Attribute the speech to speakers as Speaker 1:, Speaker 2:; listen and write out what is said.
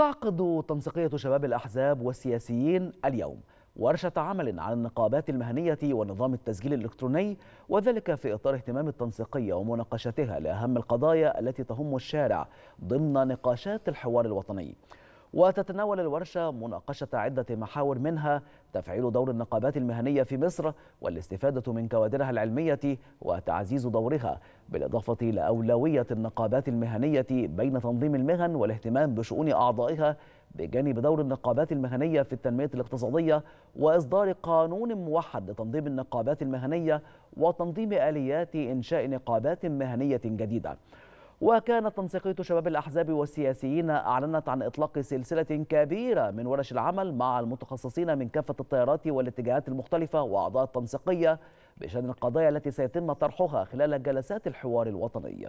Speaker 1: تعقد تنسيقية شباب الأحزاب والسياسيين اليوم ورشة عمل عن النقابات المهنية ونظام التسجيل الإلكتروني وذلك في إطار اهتمام التنسيقية ومناقشتها لأهم القضايا التي تهم الشارع ضمن نقاشات الحوار الوطني. وتتناول الورشة مناقشة عدة محاور منها تفعيل دور النقابات المهنية في مصر والاستفادة من كوادرها العلمية وتعزيز دورها بالإضافة إلى أولوية النقابات المهنية بين تنظيم المهن والاهتمام بشؤون أعضائها بجانب دور النقابات المهنية في التنمية الاقتصادية وإصدار قانون موحد لتنظيم النقابات المهنية وتنظيم آليات إنشاء نقابات مهنية جديدة. وكانت تنسيقية شباب الأحزاب والسياسيين أعلنت عن إطلاق سلسلة كبيرة من ورش العمل مع المتخصصين من كافة التيارات والاتجاهات المختلفة وأعضاء التنسيقية بشأن القضايا التي سيتم طرحها خلال جلسات الحوار الوطني